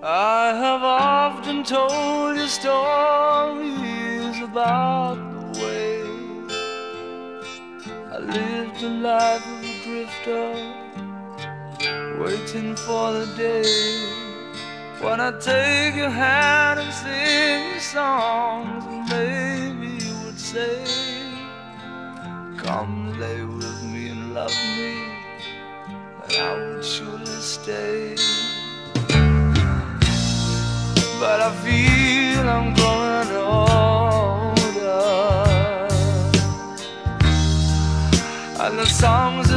Someone told you stories about the way I lived a life of a drifter, waiting for the day when I take your hand and sing songs, and maybe you would say, Come lay with me and love me, and I would surely stay I feel I'm growing older. And the songs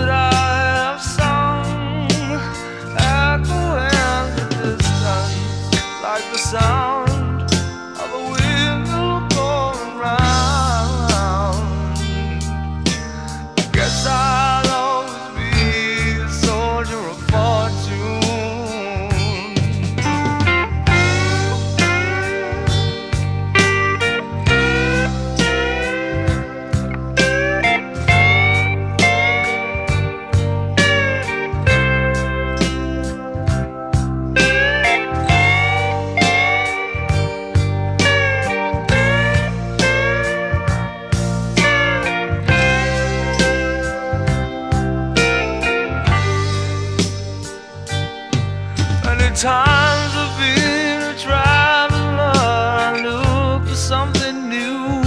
Many times I've been a traveler, I look for something new.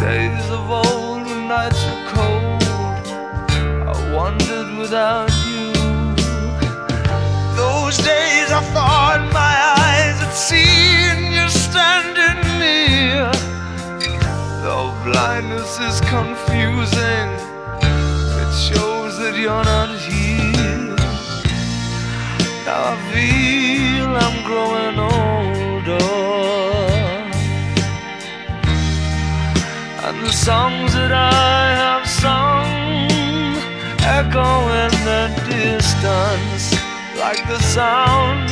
Days of old when nights were cold, I wandered without you. Those days I thought my eyes had seen you standing near. Though blindness is confusing, it shows that you're not I feel I'm growing older. And the songs that I have sung Echo in the distance Like the sound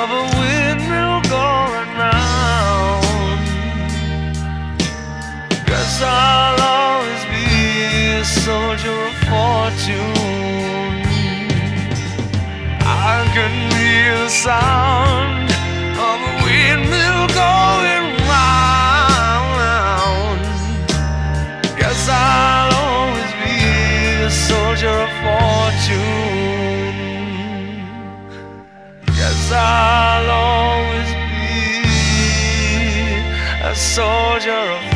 of a windmill going round. Guess I'll always be a soldier of fortune the sound of a windmill going round. Guess I'll always be a soldier of fortune. Guess I'll always be a soldier of.